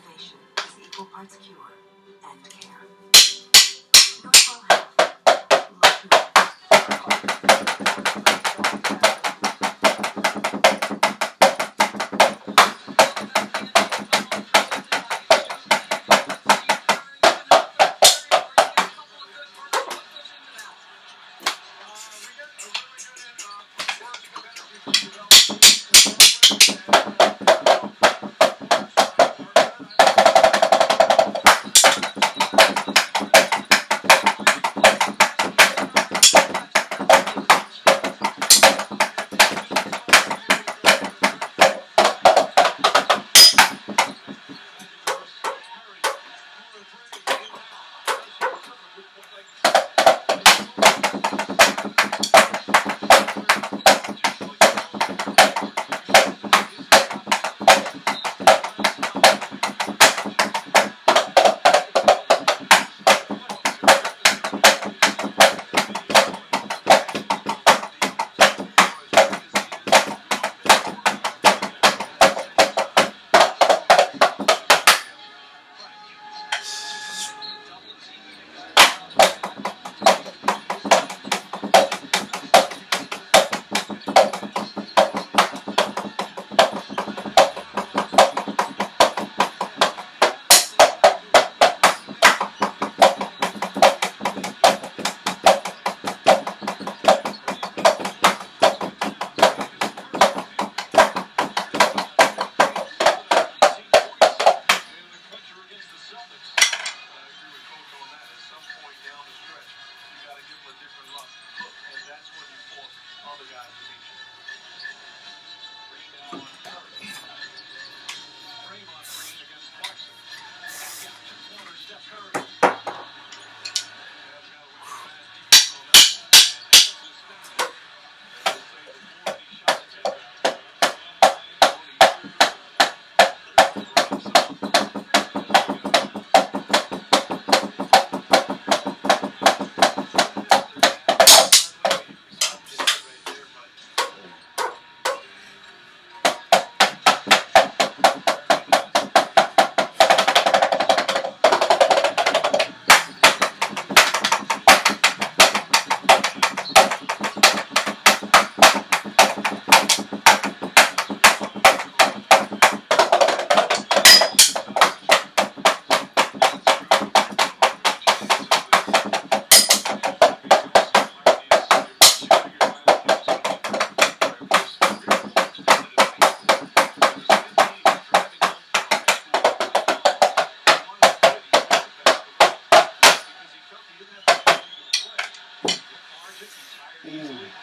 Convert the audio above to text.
innovation is equal parts cure and care. easily.